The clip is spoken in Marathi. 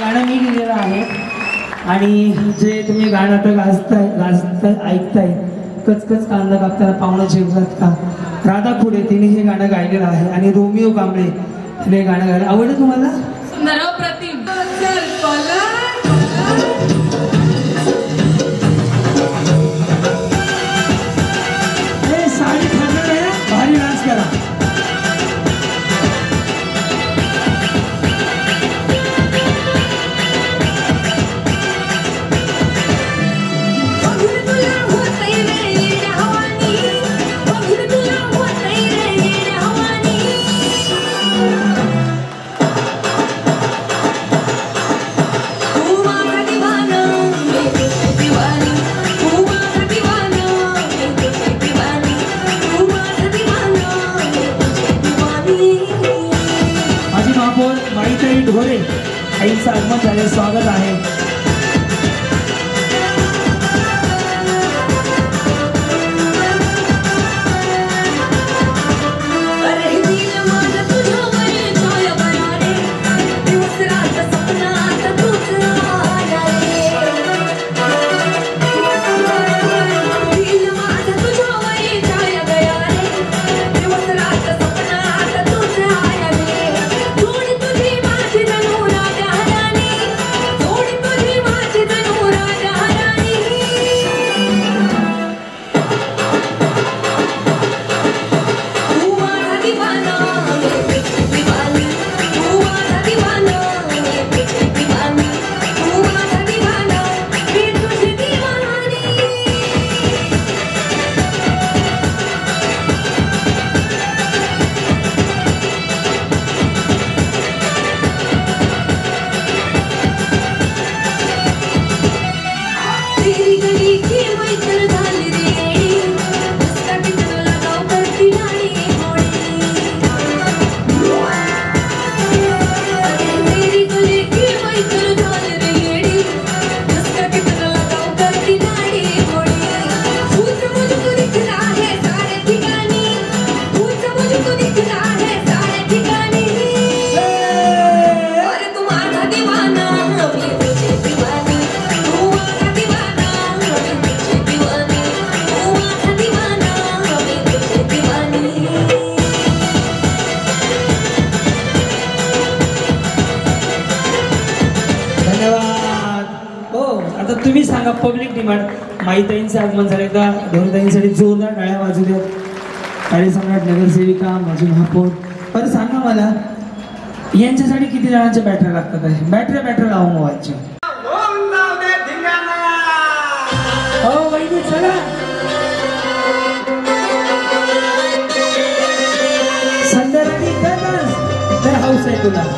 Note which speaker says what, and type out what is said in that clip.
Speaker 1: गाणं मी लिहिलेलं आहे. आणि जे तुम्ही गाणं आता गाजताय गाजताय ऐकताय कचकच कांदा कापताना पाहुणं जेवतात का? राधा पुढे तिने हे गाणं गायलेलं आहे. आणि रोमिओ कांबळे हे गाणं गायलं आवडलं तुम्हाला? ढोरे आईचं आगमन झाले स्वागत आहे. पब्लिक डिमांड माईताईंचं आगमन झालं. एकदा धोरताईंसाठी जोरदार डाळ्या वाजू देत अरे सम्राट नगरसेविका माझी महापौर बरं सांगा मला यांच्यासाठी किती जणांच्या बॅटऱ्या लागतात आहे? बॅटऱ्या बॅटऱ्या लावून मोबाईलच्या. हो, तुला.